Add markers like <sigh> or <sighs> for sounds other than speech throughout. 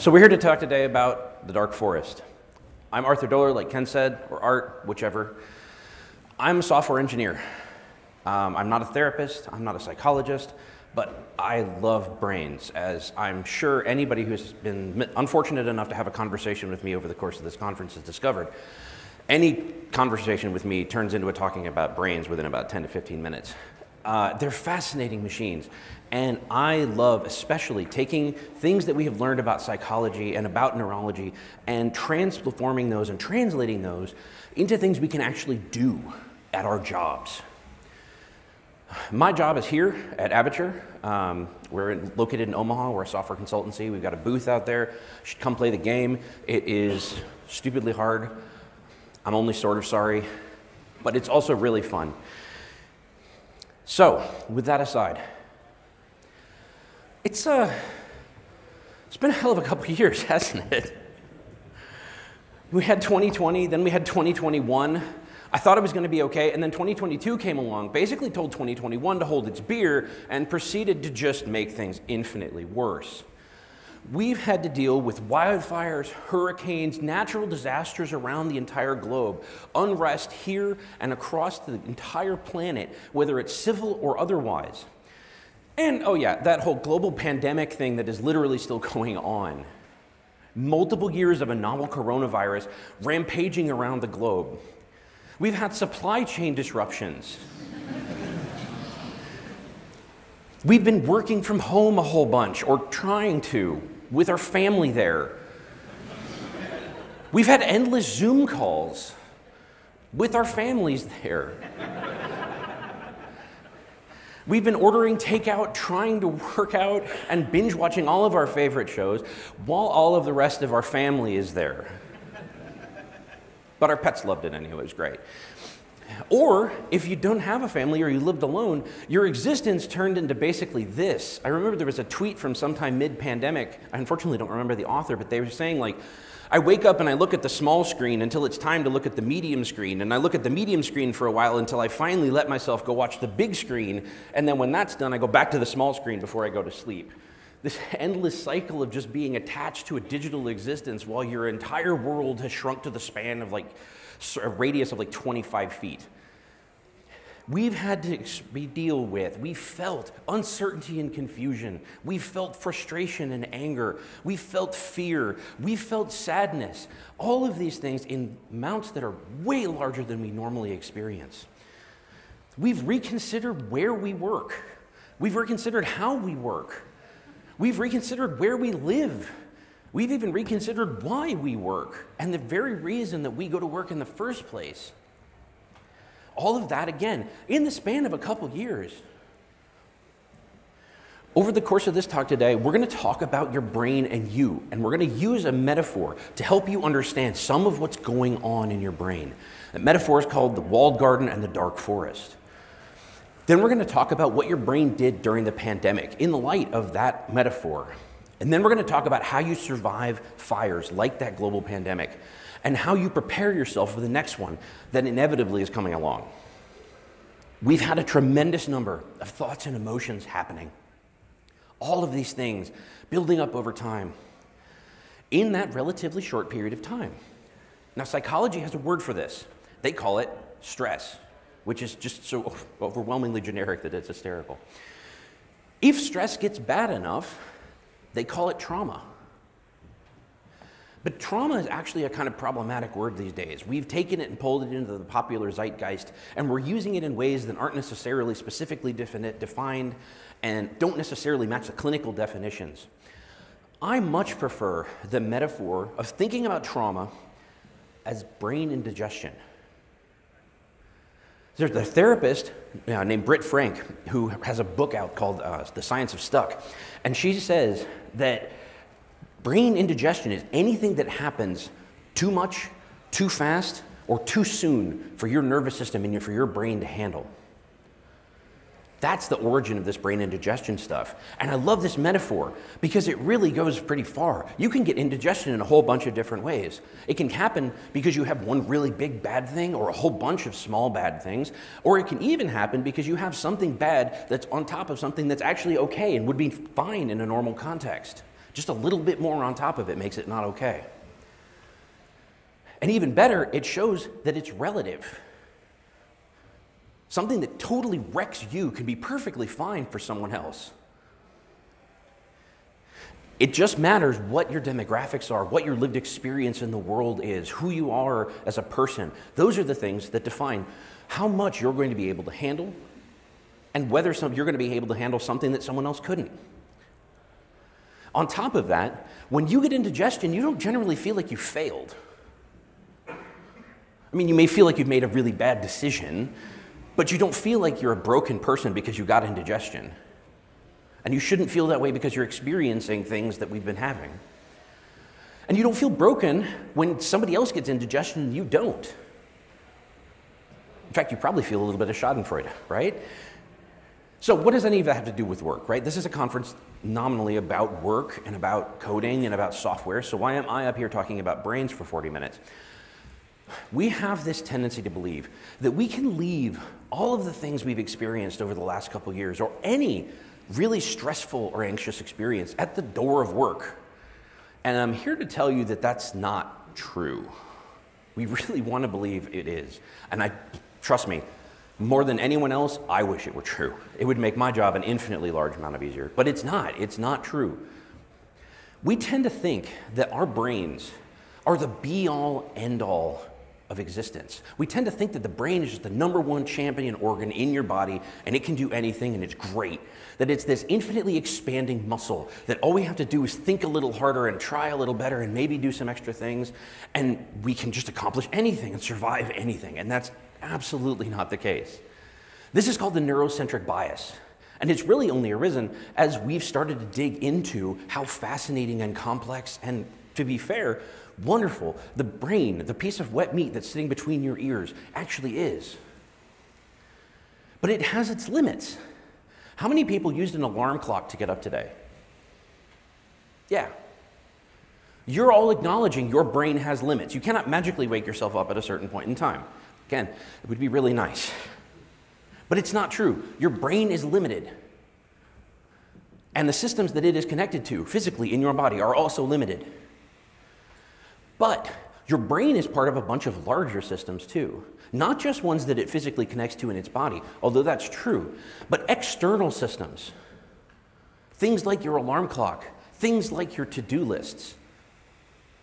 So, we're here to talk today about the dark forest. I'm Arthur Doler, like Ken said, or Art, whichever. I'm a software engineer. Um, I'm not a therapist, I'm not a psychologist, but I love brains, as I'm sure anybody who's been unfortunate enough to have a conversation with me over the course of this conference has discovered. Any conversation with me turns into a talking about brains within about 10 to 15 minutes. Uh, they're fascinating machines. And I love especially taking things that we have learned about psychology and about neurology and transforming those and translating those into things we can actually do at our jobs. My job is here at Aviture. Um, we're in, located in Omaha. We're a software consultancy. We've got a booth out there. You should come play the game. It is stupidly hard. I'm only sort of sorry, but it's also really fun. So, with that aside, it's, uh, it's been a hell of a couple <laughs> years, hasn't it? We had 2020, then we had 2021. I thought it was going to be okay, and then 2022 came along, basically told 2021 to hold its beer, and proceeded to just make things infinitely worse. We've had to deal with wildfires, hurricanes, natural disasters around the entire globe, unrest here and across the entire planet, whether it's civil or otherwise. And oh, yeah, that whole global pandemic thing that is literally still <laughs> going on. Multiple years of a novel coronavirus rampaging around the globe. We've had supply chain disruptions. <laughs> We've been working from home a whole bunch, or trying to, with our family there. We've had endless Zoom calls with our families there. We've been ordering takeout, trying to <laughs> work out, and binge watching all of our favorite shows while all of the rest of our family is there. But our pets loved it anyway, it was great. Or if you don't have a family or you lived alone, your existence turned into basically this. I remember there was a tweet from sometime mid pandemic. I unfortunately don't remember the author, but they were saying, like, I wake up and I look at the small screen until it's time to look at the medium screen. And I look at the medium screen for a while until I finally let myself go watch the big screen. And then when that's done, I go back to the small screen before I go to sleep. This endless cycle of just being attached to a digital existence while your entire world has shrunk to the span of like a radius of like 25 feet we've had to deal with. We felt uncertainty and confusion. We felt frustration and anger. We felt fear. We felt sadness. All of these things in amounts that are way larger than we normally experience. We've reconsidered where we work. We've reconsidered how we work. We've reconsidered where we live. We've even reconsidered why we work and the very reason that we go to work in the first place. All of that again in the span of a couple years. Over the course of this talk today, we're going to talk about your brain and you, and we're going to use a metaphor to help you understand some of what's going on in your brain. That metaphor is called the walled garden and the dark forest. Then we're going to talk about what your brain did during the pandemic in the light of that metaphor. And then we're going to talk about how you survive fires like that global pandemic and how you prepare yourself for the next one that inevitably is coming along. We've had a tremendous number of thoughts and emotions happening. All of these things building up over time in that relatively short period of time. Now, psychology has a word for this. They call it stress, which is just so overwhelmingly generic that it's hysterical. If stress gets bad enough, they call it trauma. But trauma is actually a kind of problematic word these days. We've taken it and pulled it into the popular zeitgeist, and we're using it in ways that aren't necessarily specifically defined and don't necessarily match the clinical definitions. I much prefer the metaphor of thinking about trauma as brain indigestion. There's a therapist uh, named Britt Frank who has a book out called uh, The Science of Stuck, and she says that Brain indigestion is anything that happens too much, too fast, or too soon for your nervous system and for your brain to handle. That's the origin of this brain indigestion stuff. And I love this metaphor because it really goes pretty far. You can get indigestion in a whole bunch of different ways. It can happen because you have one really big bad thing or a whole bunch of small bad things, or it can even happen because you have something bad that's on top of something that's actually okay and would be fine in a normal context. Just a little bit more on top of it makes it not okay. And even better, it shows that it's relative. Something that totally wrecks you can be perfectly fine for someone else. It just matters what your demographics are, what your lived experience in the world is, who you are as a person. Those are the things that define how much you're going to be able to handle and whether some, you're going to be able to handle something that someone else couldn't. On top of that, when you get indigestion, you don't generally feel like you failed. I mean, you may feel like you've made a really bad decision, but you don't feel like you're a broken person because you got indigestion. And you shouldn't feel that way because you're experiencing things that we've been having. And you don't feel broken when somebody else gets indigestion and you don't. In fact, you probably feel a little bit of Schadenfreude, right? So, what does any of that have to do with work, right? This is a conference nominally about work and about coding and about software. So, why am I up here talking about brains for 40 minutes? We have this tendency to believe that we can leave all of the things we've experienced over the last couple years or any really stressful or anxious experience at the door of work. And I'm here to tell you that that's not true. We really want to believe it is. And I trust me, more than anyone else, I wish it were true. It would make my job an infinitely large amount of easier. But it's not. It's not true. We tend to think that our brains are the be all, end all of existence. We tend to think that the brain is just the number one champion organ in your body and it can do anything and it's great. That it's this infinitely expanding muscle that all we have to do is think a little harder and try a little better and maybe do some extra things and we can just accomplish anything and survive anything. And that's absolutely not the case. This is called the neurocentric bias. And it's really only arisen as we've started to dig into how fascinating and complex and, to be fair, wonderful the brain, the piece of wet meat that's sitting between your ears, actually is. But it has its limits. How many people used an alarm clock to get up today? Yeah. You're all acknowledging your brain has limits. You cannot magically wake yourself up at a certain point in time. Again, it would be really nice. But it's not true. Your brain is limited. And the systems that it is connected to physically in your body are also limited. But your brain is part of a bunch of larger systems too. Not just ones that it physically connects to in its body, although that's true, but external systems. Things like your alarm clock, things like your to do lists,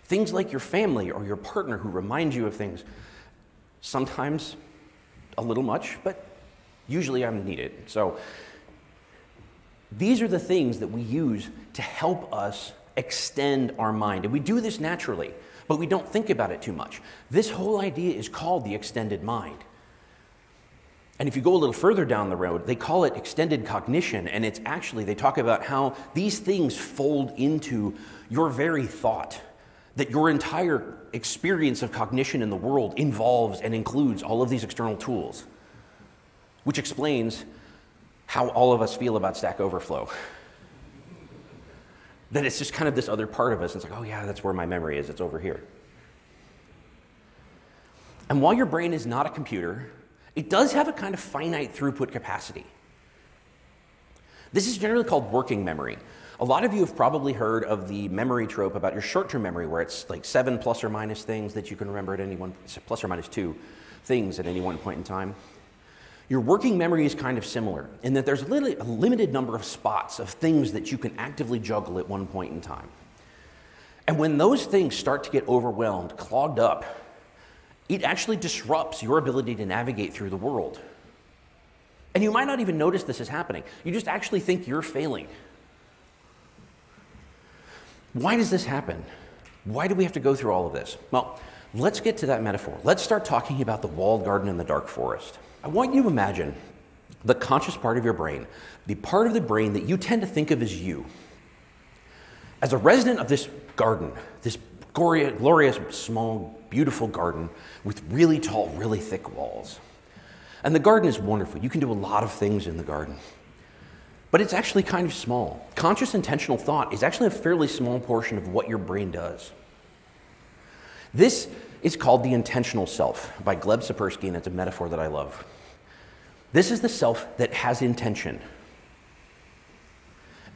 things like your family or your partner who remind you of things sometimes a little much, but usually I'm needed. So these are the things that we use to help us extend our mind. And we do this naturally, but we don't think about it too much. This whole idea is called the extended mind. And if you go a little further down the road, they call it extended cognition, and it's actually, they talk about how these things fold into your very thought that your entire experience of cognition in the world involves and includes all of these external tools, which explains how all of us feel about Stack Overflow. That it's just kind of this other part of us. It's like, oh, yeah, that's where my memory is, it's over here. And while your brain is not a computer, it does have a kind of finite throughput capacity. This is generally called working memory. A lot of you have probably heard of the memory trope about your short-term memory, where it's like seven plus or minus things that you can remember at any one, plus or minus two things at any one point in time. Your working memory is kind of similar in that there's a, a limited number of spots of things that you can actively juggle at one point in time. And when those things start to get overwhelmed, clogged up, it actually disrupts your ability to navigate through the world. And you might not even notice this is happening. You just actually think you're failing. Why does this happen? Why do we have to go through all of this? Well, let's get to that metaphor. Let's start talking about the walled garden and the dark forest. I want you to imagine the conscious part of your brain, the part of the brain that you tend to think of as you. As a resident of this garden, this glorious, small, beautiful garden with really tall, really thick walls. And the garden is wonderful. You can do a lot of things in the garden but it's actually kind of small. Conscious intentional thought is actually a fairly small portion of what your brain does. This is called the intentional self by Gleb Tsipursky, and it's a metaphor that I love. This is the self that has intention.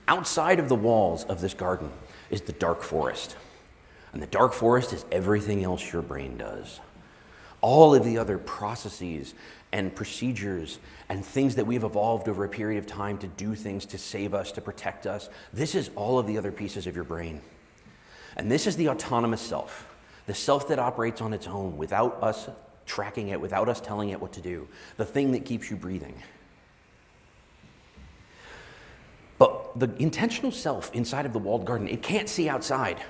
Outside of the walls of this garden, is the dark forest. And the dark forest is everything else your brain does. All of the other processes and procedures and things that we've evolved over a period of time to do things to save us, to protect us. This is all of the other pieces of your brain. And this is the autonomous self, the self that operates on its own without us tracking it, without us telling it what to do, the thing that keeps you breathing. But the intentional self inside of the walled garden, it can't see outside.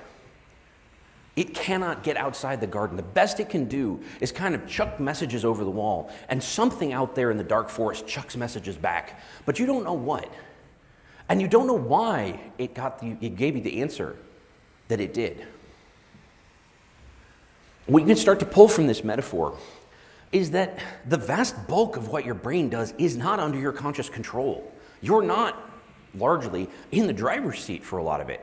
It cannot get outside the garden. The best it can do is kind of chuck messages over the wall, and something out there in the dark forest chucks messages back, but you don't know what. And you don't know why it, got the, it gave you the answer that it did. What you can start to pull from this metaphor is that the vast bulk of what your brain does is not under your conscious control. You're not largely in the driver's seat for a lot of it.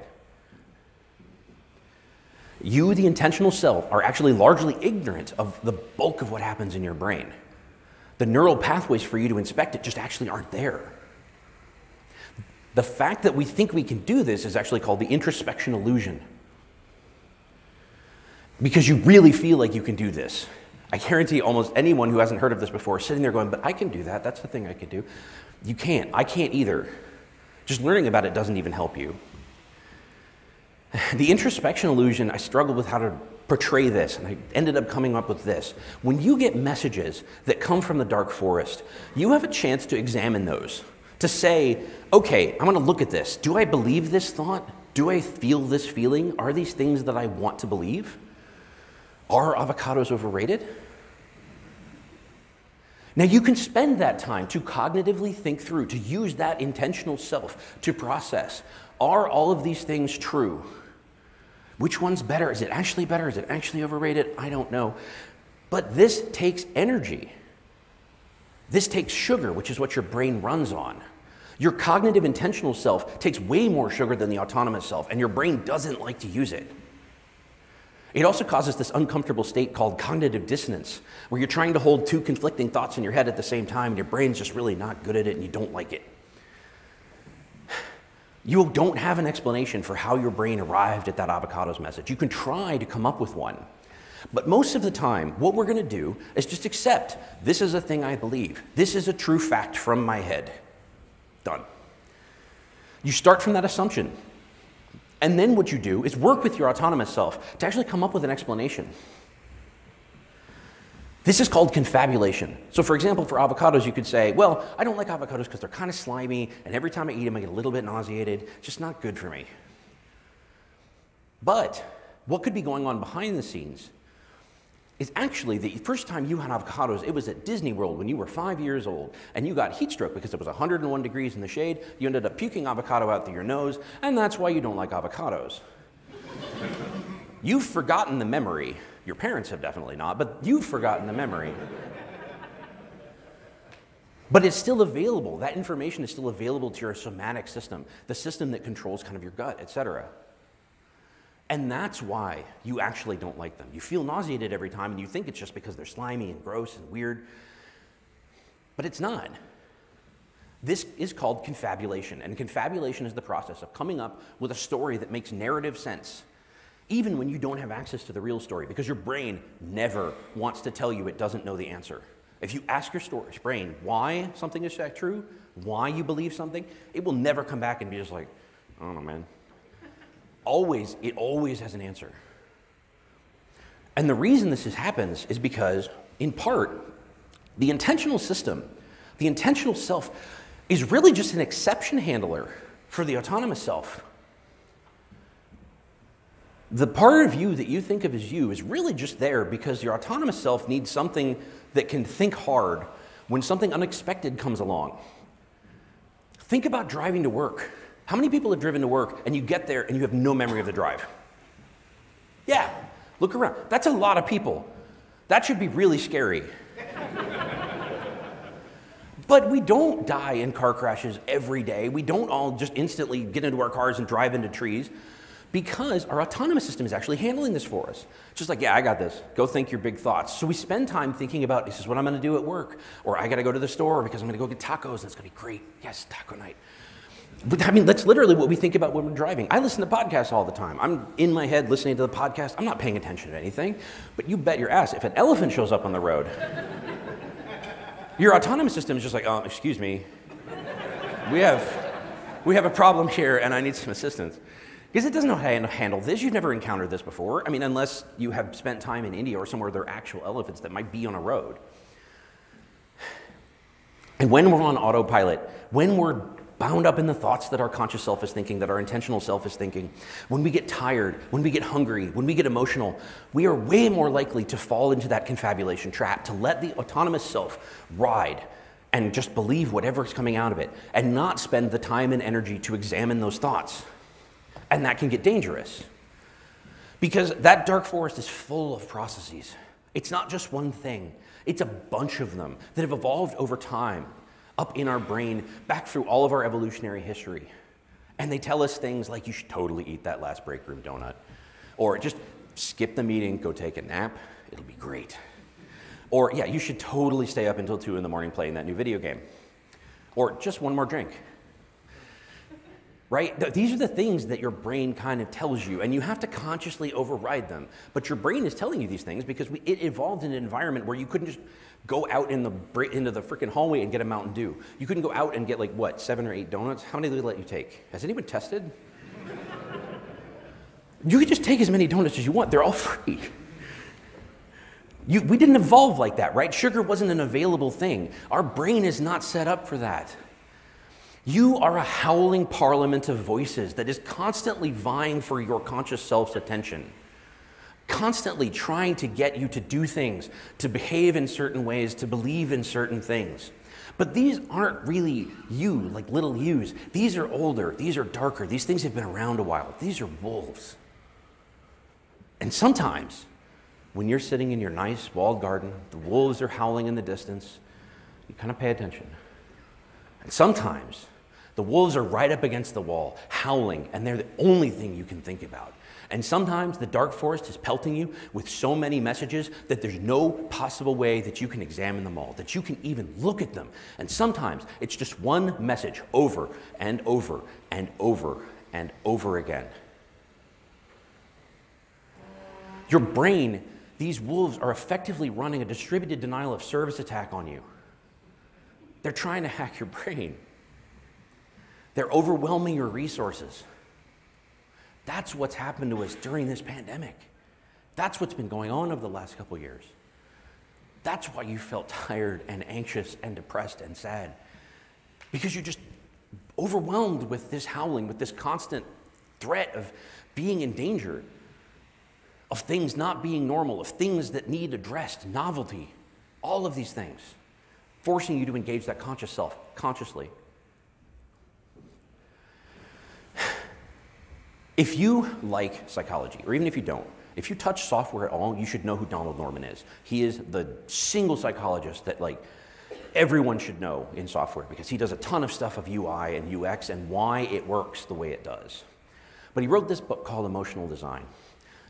You, the intentional self, are actually largely ignorant of the bulk of what happens in your brain. The neural pathways for you to inspect it just actually aren't there. The fact that we think we can do this is actually called the introspection illusion. Because you really feel like you can do this. I guarantee almost anyone who hasn't heard of this before is sitting there going, But I can do that. That's the thing I can do. You can't. I can't either. Just learning about it doesn't even help you. <sighs> The introspection illusion, I struggled with how to portray this, and I ended up coming up with this. When you get messages that come from the dark forest, you have a chance to examine those, to say, okay, I'm going to look at this. Do I believe this thought? Do I feel this feeling? Are these things that I want to believe? Are avocados overrated? Now, you can spend that time to cognitively think through, to use that intentional self to process. Are all of these things true? Which one's better? Is it actually better? Is it actually overrated? I don't know. But this takes energy. This takes sugar, which is what your brain runs on. Your cognitive intentional self takes way more sugar than the autonomous self, and your brain doesn't like to use it. It also causes this uncomfortable state called cognitive dissonance, where you're trying to hold two conflicting thoughts in your head at the same time, and your brain's just really not good at it and you don't like it. <sighs> You don't have an explanation for how your brain arrived at that avocados message. You can try to come up with one. But most of the time, what we're going to do is just accept this is a thing I believe. This is a true fact from my head. Done. You start from that assumption. And then what you do is work with your autonomous self to actually come up with an explanation. This is called confabulation. So, for example, for avocados, you could say, Well, I don't like avocados because they're kind of slimy, and every time I eat them, I get a little bit nauseated. It's just not good for me. But what could be going on behind the scenes is actually the first time you had avocados, it was at Disney World when you were five years old, and you got heat stroke because it was 101 degrees in the shade. You ended up puking avocado out through your nose, and that's why you don't like avocados. You've forgotten the memory. Your parents have definitely not, but you've forgotten the memory. But it's still available. That information is still available to your somatic system, the system that controls kind of your gut, et cetera. And that's why you actually don't like them. You feel nauseated every time and you think it's just because they're slimy and gross and weird. But it's not. This is called confabulation. And confabulation is the process of coming up with a story that makes narrative sense, even when you don't have access to the real story, because your brain never wants to tell you it doesn't know the answer. If you ask your story, brain why something is true, why you believe something, it will never come back and be just like, I don't know, man always, it always has an answer. And the reason this happens is because, in part, the intentional system, the intentional self, is really just an exception handler for the autonomous self. The part of you that you think of as you is really just there because your autonomous self needs something that can think hard when something unexpected comes along. Think about driving to work. How many people have driven to work and you get there and you have no memory of the drive? Yeah, look around. That's a lot of people. That should be really scary. but we don't die in car crashes every day. We don't all just instantly get into our cars and drive into trees because our autonomous system is actually handling this for us. Just like, yeah, I got this. Go think your big thoughts. So we spend time thinking about this is what I'm going to do at work, or I got to go to the store because I'm going to go get tacos and it's going to be great. Yes, taco night. I mean, that's literally what we think about when we're driving. I listen to podcasts all the time. I'm in my head listening to the podcast. I'm not paying attention to anything. But you bet your ass, if an elephant shows up on the road, your autonomous system is just like, oh, excuse me. We have, we have a problem here and I need some assistance. Because it doesn't know how to handle this. You've never encountered this before. I mean, unless you have spent time in India or somewhere there are actual elephants that might be on a road. And when we're on autopilot, when we're bound up in the thoughts that our conscious self is thinking, that our intentional self is thinking. When we get tired, when we get hungry, when we get emotional, we are way more likely to fall into that confabulation trap, to let the autonomous self ride and just believe whatever's coming out of it and not spend the time and energy to examine those thoughts. And that can get dangerous. Because that dark forest is full of processes. It's not just one thing, it's a bunch of them that have evolved over time up in our brain back through all of our evolutionary history. And they tell us things like you should totally eat that last break room donut, or just skip the meeting, go take a nap, it'll be great. Or, yeah, you should totally stay up until 2 in the morning playing that new video game. Or just one more drink. Right? These are the things that your brain kind of tells you, and you have to consciously override them. But your brain is telling you these things because we, it evolved in an environment where you couldn't just go out in the, into the freaking hallway and get a Mountain Dew. You couldn't go out and get like, what, seven or eight donuts? How many do they let you take? Has anyone tested? you could just take as many donuts as you want, they're all free. You, we didn't evolve like that, right? Sugar wasn't an available thing. Our brain is not set up for that. You are a howling parliament of voices that is constantly vying for your conscious self's attention constantly trying to get you to do things, to behave in certain ways, to believe in certain things. But these aren't really you, like little yous. These are older, these are darker, these things have been around a while. These are wolves. And sometimes, when you're sitting in your nice walled garden, the wolves are howling in the distance, you kind of pay attention. And sometimes, the wolves are right up against the wall, howling, and they're the only thing you can think about. And sometimes the dark forest is pelting you with so many messages that there's no possible way that you can examine them all, that you can even look at them. And sometimes it's just one message over and over and over and over again. Your brain, these wolves are effectively running a distributed denial of service attack on you. They're trying to hack your brain. They're overwhelming your resources. That's what's happened to us during this pandemic. That's what's been going on over the last couple years. That's why you felt <laughs> tired and anxious and depressed and sad. Because you're just overwhelmed with this howling, with this constant threat of being in danger, of things not being normal, of things that need addressed, novelty, all of these things, forcing you to engage that conscious self consciously. If you like psychology, or even if you don't, if you touch software at all, you should know who Donald Norman is. He is the single psychologist that like everyone should know in software because he does a ton of stuff of UI and UX and why it works the way it does. But he wrote this book called Emotional Design.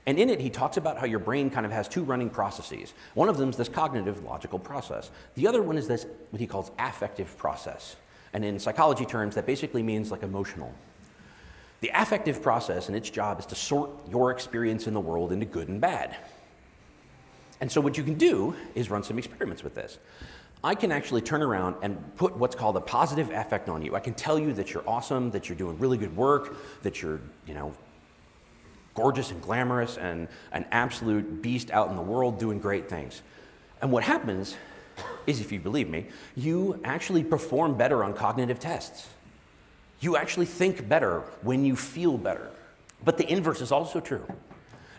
And in it, he talks about how your brain kind of has two running processes. One of them is this cognitive logical process. The other one is this, what he calls affective process. And in psychology terms, that basically means like emotional. The affective process and its job is to sort your experience in the world into good and bad. And so, what you can do is run some experiments with this. I can actually turn around and put what's called a positive affect on you. I can tell you that you're awesome, that you're doing really good work, that you're, you know, gorgeous and glamorous and an absolute beast out in the world doing great things. And what happens is, if you believe me, you actually perform better on cognitive tests. You actually think better when you feel better. But the inverse is also true.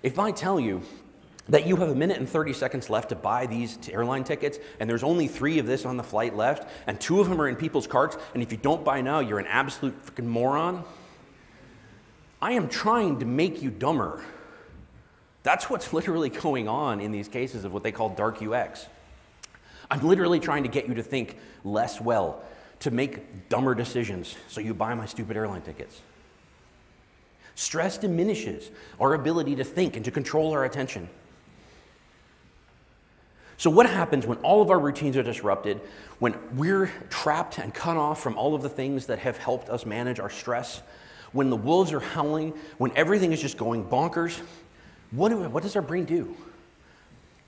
If I tell you that you have a minute and 30 seconds left to buy these airline tickets, and there's only three of this on the flight left, and two of them are in people's carts, and if you don't buy now, you're an absolute freaking moron, I am trying to make you dumber. That's what's <laughs> literally going on in these cases of what they call dark UX. I'm literally trying to get you to think less well, to make dumber decisions, so you buy my stupid airline tickets. Stress diminishes our ability to think and to control our attention. So, what happens when all of our routines are disrupted, when we're trapped and cut off from all of the things that have helped us manage our stress, when the wolves are howling, when everything is just going bonkers? What, do, what does our brain do?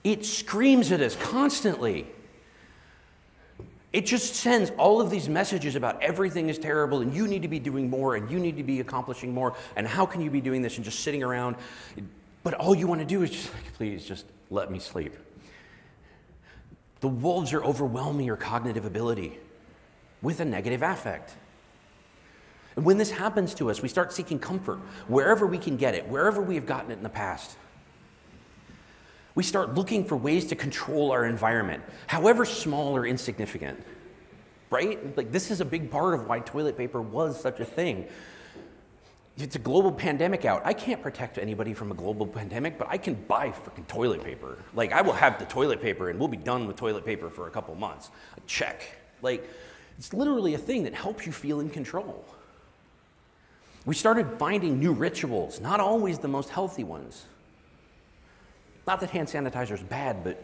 It screams at us constantly. It just sends all of these messages about everything is terrible and you need to be doing more and you need to be accomplishing more and how can you be doing this and just sitting around. But all you want to do is just like, please just let me sleep. The wolves are overwhelming your cognitive ability with a negative affect. And when this happens to us, we start seeking comfort wherever we can get it, wherever we have gotten it in the past. We start looking for ways to control our environment, however small or insignificant. Right? Like, this is a big part of why toilet paper was such a thing. It's a global pandemic out. I can't protect anybody from a global pandemic, but I can buy freaking toilet paper. Like, I will have the toilet paper and we'll be done with toilet paper for a couple months. Check. Like, it's literally a thing that helps you feel in control. We started finding new rituals, not always the most healthy ones. Not that hand sanitizer is bad, but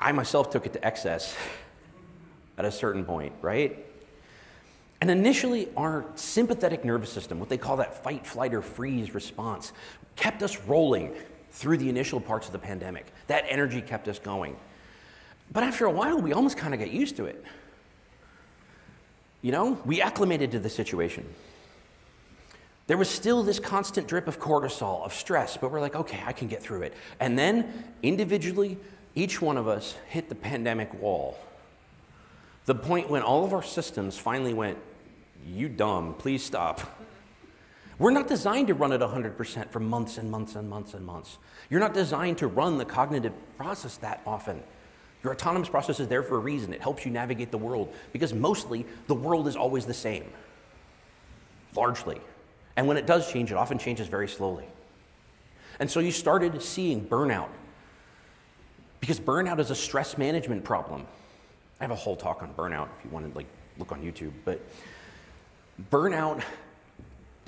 I myself took it to excess at a certain point, right? And initially, our sympathetic nervous system, what they call that fight, flight, or freeze response, kept us rolling through the initial parts of the pandemic. That energy kept us going. But after a while, we almost kind of got used to it. You know, we acclimated to the situation. There was still this constant drip of cortisol, of stress, but we're like, okay, I can get through it. And then, individually, each one of us hit the pandemic wall. The point when all of our systems finally went, you dumb, please stop. We're not designed to run at 100% for months and months and months and months. You're not designed to run the cognitive process that often. Your autonomous process is there for a reason. It helps you navigate the world because mostly the world is always the same, largely. And when it does change, it often changes very slowly. And so you started seeing burnout because burnout is a stress management problem. I have a whole talk on burnout if you want to like look on YouTube, but burnout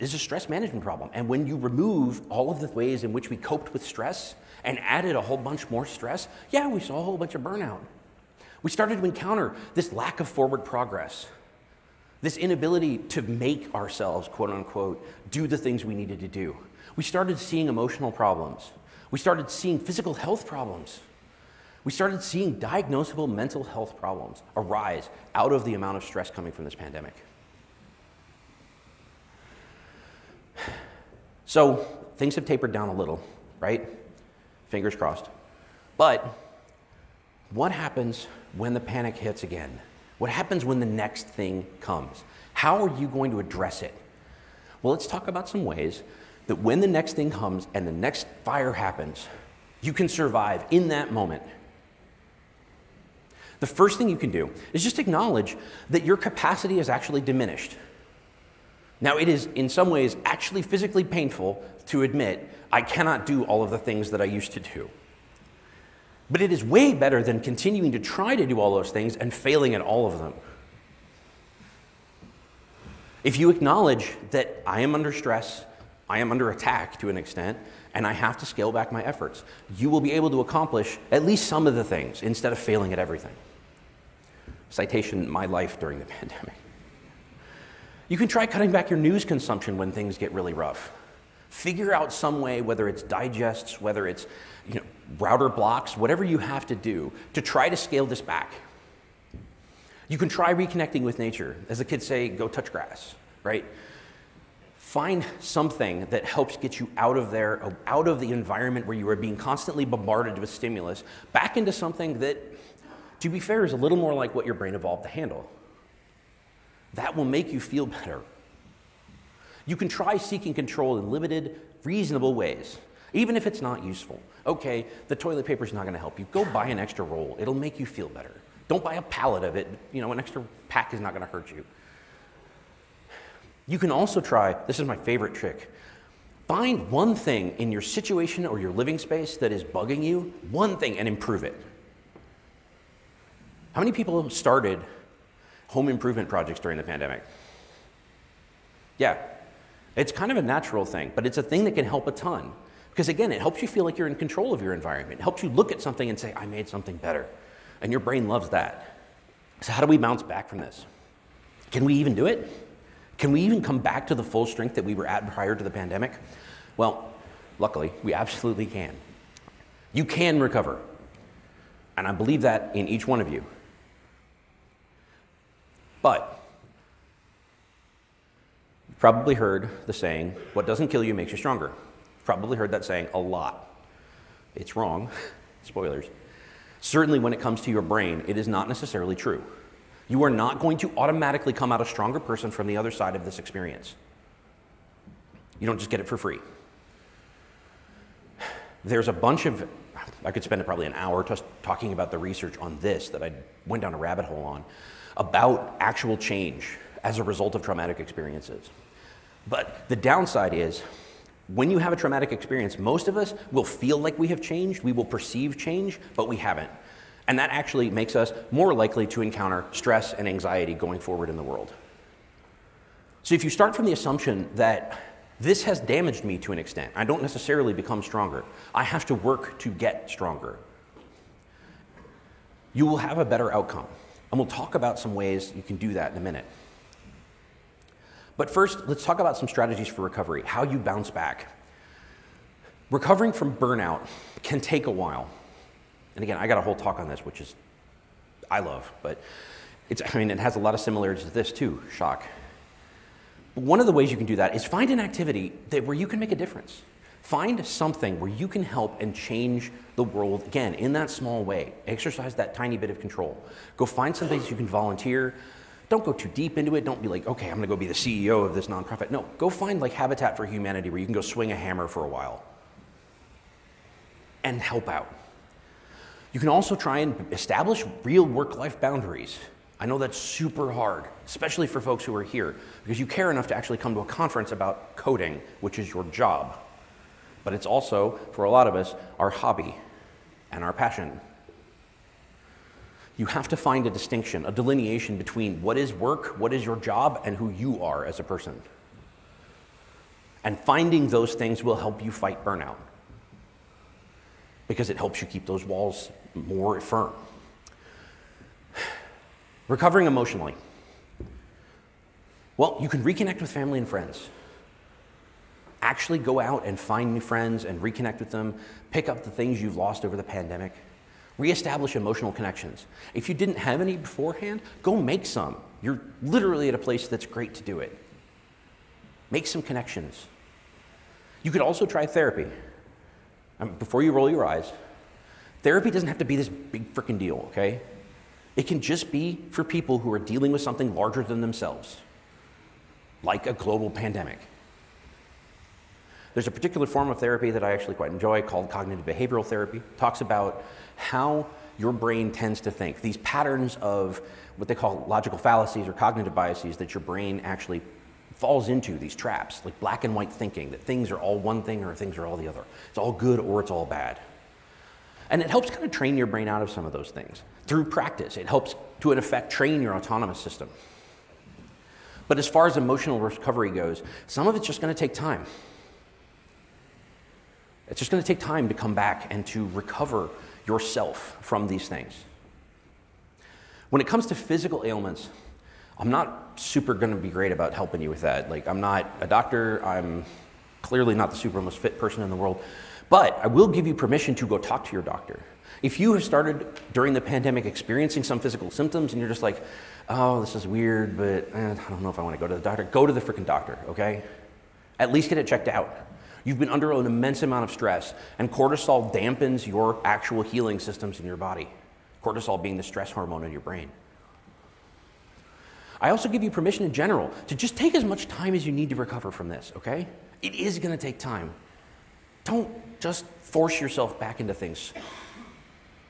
is a stress management problem. And when you remove all of the ways in which we coped with stress and added a whole bunch more stress, yeah, we saw a whole bunch of burnout. We started to encounter this lack of forward progress, this inability to make ourselves, quote unquote, do the things we needed to do. We started seeing emotional problems. We started seeing physical health problems. We started seeing diagnosable mental health problems arise out of the amount of stress coming from this pandemic. <sighs> So things have tapered down a little, right? Fingers crossed. But what happens when the panic hits again? What happens when the next thing comes? How are you going to address it? Well, let's talk about some ways that when the next thing comes and the next fire happens, you can survive in that moment the first thing you can do is just acknowledge that your capacity is actually diminished. Now, it is in some ways actually physically painful to admit I cannot do all of the things that I used to do. But it is way better than continuing to try to do all those things and failing at all of them. If you acknowledge that I am under stress, I am under attack to an extent, and I have to scale back my efforts, you will be able to accomplish at least some of the things instead of failing at everything. Citation, my life during the <laughs> pandemic. You can try cutting back your news consumption when things get really rough. Figure out some way, whether it's digests, whether it's you know, router blocks, whatever you have to do to try to scale this back. You can try reconnecting with nature. As the kids say, go touch grass, right? Find something that helps get you out of there, out of the environment where you are being constantly bombarded with stimulus, back into something that to be fair, is a little more like what your brain evolved to handle. That will make you feel better. You can try seeking control in limited, reasonable ways, even if it's not useful. Okay, the toilet paper is not going to help you. Go buy an extra roll, it'll make you feel better. Don't buy a pallet of it, you know, an extra pack is not going to hurt you. You can also try, this is my favorite trick. Find one thing in your situation or your living space that is bugging you, one thing, and improve it. How many people started home improvement projects during the pandemic? Yeah, it's kind of a natural thing, but it's a thing that can help a ton. Because again, it helps you feel like you're in control of your environment. It helps you look at something and say, I made something better. And your brain loves that. So, how do we bounce back from this? Can we even do it? Can we even come back to the full strength that we were at prior to the pandemic? Well, luckily, we absolutely can. You can recover. And I believe that in each one of you. But probably heard the saying, what doesn't kill you makes you stronger. Probably heard that saying a lot. It's wrong. <laughs> Spoilers. Certainly, when it comes to your brain, it is not necessarily true. You are not going to automatically come out a stronger person from the other side of this experience. You don't just get it for free. There's a bunch of, I could spend probably an hour just talking about the research on this that I went down a rabbit hole on, about actual change as a result of traumatic experiences. But the downside is, when you have a traumatic experience, most of us will feel like we have changed, we will perceive change, but we haven't. And that actually makes us more likely to encounter stress and anxiety going forward in the world. So if you start from the assumption that this has damaged me to an extent, I don't necessarily become stronger, I have to work to get stronger, you will have a better outcome. And we'll talk about some ways you can do that in a minute. But first, let's talk about some strategies for recovery, how you bounce back. Recovering from burnout can take a while. And again, I got a whole talk on this, which is I love, but it's, I mean, it has a lot of similarities to this too, shock. But one of the ways you can do that is find an activity that, where you can make a difference. Find something where you can help and change the world again in that small way. Exercise that tiny bit of control. Go find some place you can volunteer, don't go too deep into it. Don't be like, okay, I'm going to go be the CEO of this nonprofit. No, go find like Habitat for Humanity where you can go swing a hammer for a while and help out. You can also try and establish real work life boundaries. I know that's super hard, especially for folks who are here, because you care enough to actually come to a conference about coding, which is your job. But it's also, for a lot of us, our hobby and our passion you have to find a distinction, a delineation between what is work, what is your job, and who you are as a person. And finding those things will help you fight burnout because it helps you keep those walls more firm. <sighs> Recovering emotionally. Well, you can reconnect with family and friends. Actually go out and find new friends and reconnect with them, pick up the things you've lost over the pandemic. Reestablish emotional connections. If you didn't have any beforehand, go make some. You're literally at a place that's great to do it. Make some connections. You could also try therapy. I before you roll your eyes, therapy doesn't have to be this big freaking deal, okay? It can just be for people who are dealing with something larger than themselves, like a global pandemic. There's a particular form of therapy that I actually quite enjoy called cognitive behavioral therapy. It talks about how your brain tends to think. These patterns of what they call logical fallacies or cognitive biases that your brain actually falls into, these traps, like black and white thinking, that things are all one thing or things are all the other. It's all good or it's all bad. And it helps kind of train your brain out of some of those things through practice. It helps to, in effect, train your autonomous system. But as far as emotional recovery goes, some of it's just going to take time. It's just going to take time to come back and to recover yourself from these things. When it comes to physical ailments, I'm not super going to be great about helping you with that. Like, I'm not a doctor, I'm clearly not the super most fit person in the world, but I will give you permission to go talk to your doctor. If you have started during the pandemic experiencing some physical symptoms and you're just like, oh, this is weird, but eh, I don't know if I want to go to the doctor, go to the freaking doctor, okay? At least get it checked out. You've been under an immense amount of stress, and cortisol dampens your actual healing systems in your body. Cortisol being the stress hormone in your brain. I also give you permission in general to just take as much time as you need to recover from this, okay? It is going to take time. Don't just force yourself back into things.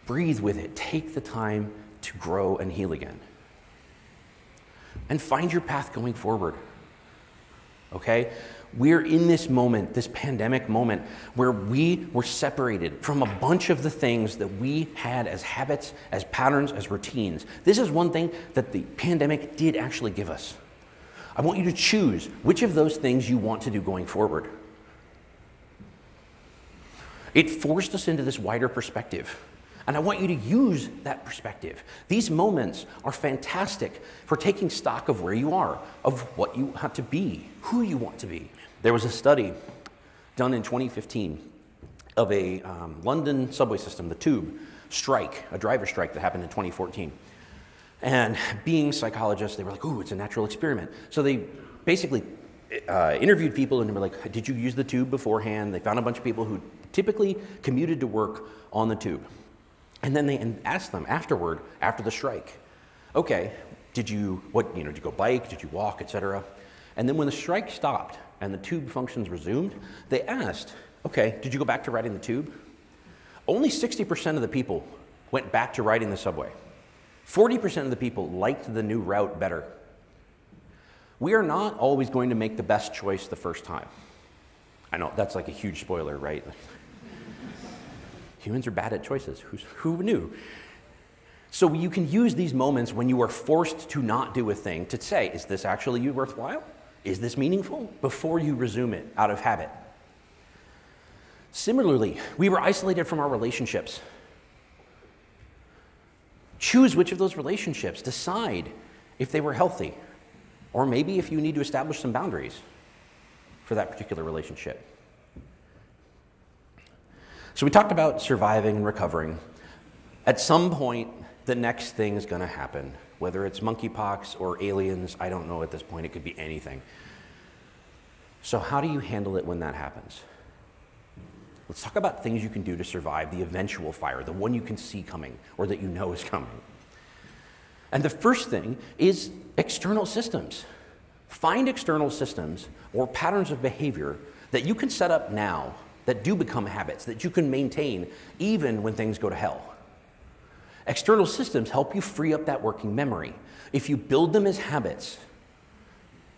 Breathe with it. Take the time to grow and heal again. And find your path going forward. Okay? We're in this moment, this pandemic moment, where we were separated from a bunch of the things that we had as habits, as patterns, as routines. This is one thing that the pandemic did actually give us. I want you to choose which of those things you want to do going forward. It forced us into this wider perspective. And I want you to use that perspective. These moments are fantastic for taking stock of where you are, of what you want to be, who you want to be. There was a study done in 2015 of a um, London subway system, the Tube, strike, a driver strike that happened in 2014. And being psychologists, they were like, ooh, it's a natural experiment. So they basically uh, interviewed people and were like, did you use the tube beforehand? They found a bunch of people who typically commuted to work on the tube. And then they asked them afterward, after the strike, okay, did you, what, you know, did you go bike, did you walk, etc. And then when the strike stopped and the tube functions resumed, they asked, okay, did you go back to riding the tube? Only 60% of the people went back to riding the subway. 40% of the people liked the new route better. We are not always going to make the best choice the first time. I know that's like a huge spoiler, right? Humans are bad at choices. Who's, who knew? So you can use these moments when you are forced to not do a thing to say, is this actually worthwhile? Is this meaningful? Before you resume it out of habit. Similarly, we were isolated from our relationships. Choose which of those relationships. Decide if they were healthy, or maybe if you need to establish some boundaries for that particular relationship. So we talked about surviving and recovering. At some point, the next thing is going to happen. Whether it's monkeypox or aliens, I don't know at this point. It could be anything. So, how do you handle it when that happens? Let's talk about things you can do to survive the eventual fire, the one you can see coming or that you know is coming. And the first thing is external systems. Find external systems or patterns of behavior that you can set up now that do become habits that you can maintain even when things go to hell. External systems help you free up that working memory. If you build them as habits,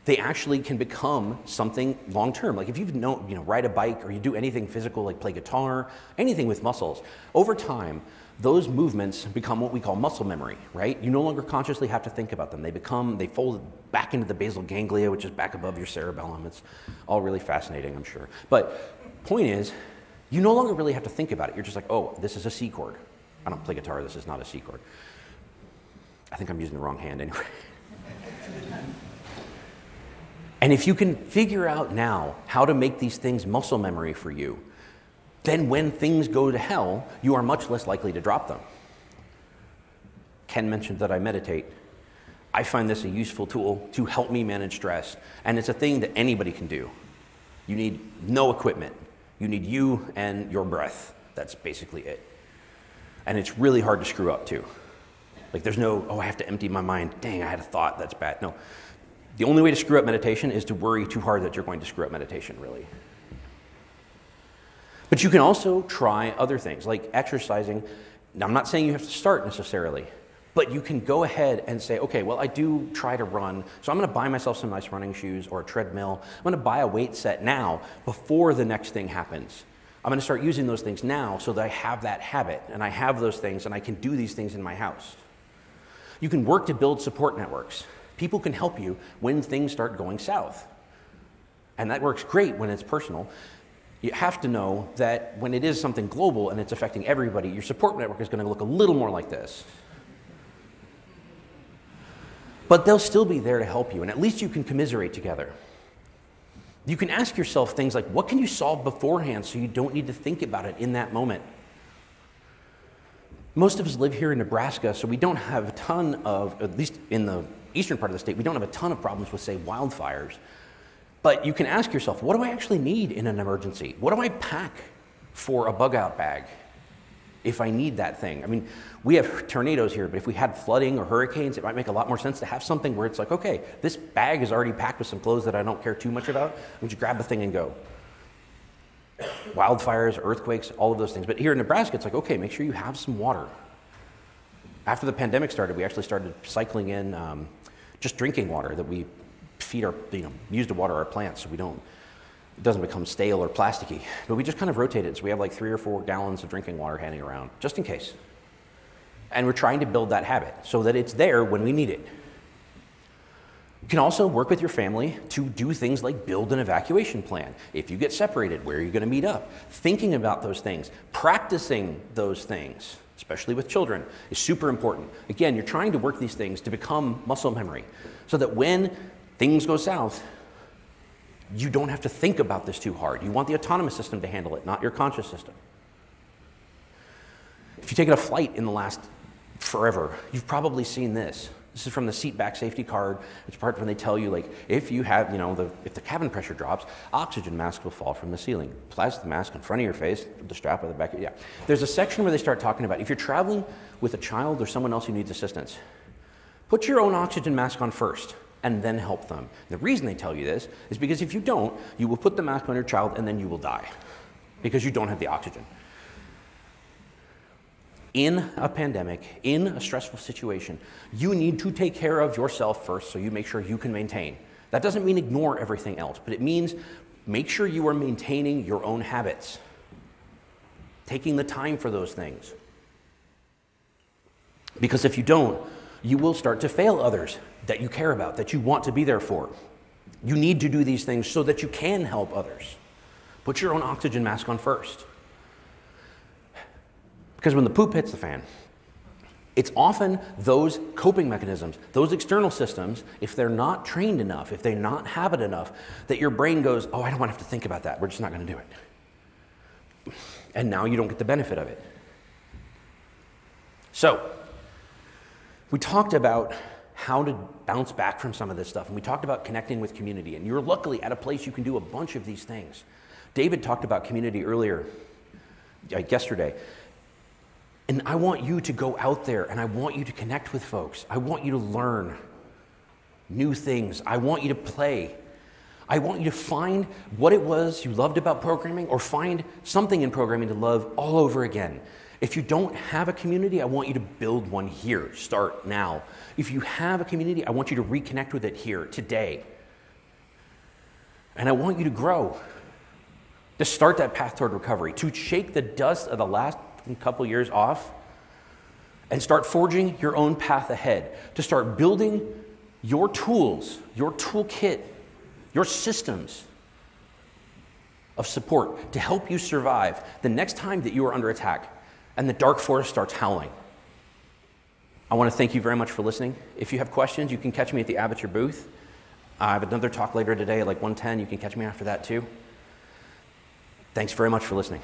they actually can become something long term. Like if you've know, you know, ride a bike or you do anything physical like play guitar, anything with muscles, over time, those movements become what we call muscle memory, right? You no longer consciously have to think about them. They become, they fold back into the basal ganglia, which is back above your cerebellum. It's all really fascinating, I'm sure. But Point is, you no longer really have to think about it. You're just like, oh, this is a C chord. I don't play guitar, this is not a C chord. I think I'm using the wrong hand anyway. <laughs> and if you can figure out now how to make these things muscle memory for you, then when things go to hell, you are much less likely to drop them. Ken mentioned that I meditate. I find this a useful tool to help me manage stress, and it's a thing that anybody can do. You need no equipment. You need you and your breath. That's basically it. And it's really hard to screw up too. Like there's no, oh, I have to empty my mind. Dang, I had a thought, that's bad. No. The only way to screw up meditation is to worry too hard that you're going to screw up meditation, really. But you can also try other things, like exercising. Now, I'm not saying you have to start necessarily, but you can go ahead and say, okay, well, I do try to run, so I'm going to buy myself some nice running shoes or a treadmill. I'm going to buy a weight set now before the next thing happens. I'm going to start using those things now so that I have that habit and I have those things and I can do these things in my house. You can work to build support networks. People can help you when things start going south. And that works great when it's personal. You have to know that when it is something global and it's affecting everybody, your support network is going to look a little more like this but they'll still be there to help you, and at least you can commiserate together. You can ask yourself things like, what can you solve beforehand so you don't need to think about it in that moment? Most of us live here in Nebraska, so we don't have a ton of, at least in the eastern part of the state, we don't have a ton of problems with, say, wildfires. But you can ask yourself, what do I actually need in an emergency? What do I pack for a bug out bag? if I need that thing. I mean, we have tornadoes here, but if we had flooding or hurricanes, it might make a lot more sense to have something where it's like, okay, this bag is already packed with some clothes that I don't care too much about. We just grab the thing and go. Wildfires, earthquakes, all of those things. But here in Nebraska, it's like, okay, make sure you have some water. After the pandemic started, we actually started cycling in um, just drinking water that we feed our, you know, use to water our plants so we don't it doesn't become stale or plasticky. But we just kind of rotate it. So we have like three or four gallons of drinking water hanging around, just in case. And we're trying to build that habit so that it's there when we need it. You can also work with your family to do things like build an evacuation plan. If you get separated, where are you going to meet up? Thinking about those things, practicing those things, especially with children, is super important. Again, you're trying to work these things to become muscle memory so that when things go south, you don't have to think about this too hard. You want the autonomous system to handle it, not your conscious system. If you've taken a flight in the last forever, you've probably seen this. This is from the seat back safety card. It's part when they tell you, like, if you have, you know, the, if the cabin pressure drops, oxygen mask will fall from the ceiling. Place the mask in front of your face, the strap at the back. Yeah. There's a section where they start talking about if you're traveling with a child or someone else who needs assistance, put your own oxygen mask on first and then help them. The reason they tell you this is because if you don't, you will put the mask on your child and then you will die because you don't have the oxygen in a pandemic, in a stressful situation, you need to take care of yourself first so you make sure you can maintain. That doesn't mean ignore everything else, but it means make sure you are maintaining your own habits, taking the time for those things. Because if you don't, you will start to fail others that you care about, that you want to be there for. You need to do these things so that you can help others. Put your own oxygen mask on first. Because when the poop hits the fan, it's often those coping mechanisms, those external systems, if they're not trained enough, if they're not habit enough, that your brain goes, oh, I don't want to have to think about that. We're just not going to do it. And now you don't get the benefit of it. So, we talked about how to bounce back from some of this stuff, and we talked about connecting with community. And you're luckily at a place you can do a bunch of these things. David talked about community earlier, uh, yesterday. And I want you to go out there and I want you to connect with folks. I want you to learn new things. I want you to play. I want you to find what it was you loved about programming or find something in programming to love all over again. If you don't have a community, I want you to build one here. Start now. If you have a community, I want you to reconnect with it here today. And I want you to grow, to start that path toward recovery, to shake the dust of the last a couple years off and start forging your own path ahead, to start building your tools, your toolkit, your systems of support to help you survive the next time that you are under attack and the dark forest starts howling. I want to thank you very much for listening. If you have questions, you can catch me at the Aviture booth. I have another talk later today at like 110. You can catch me after that too. Thanks very much for listening.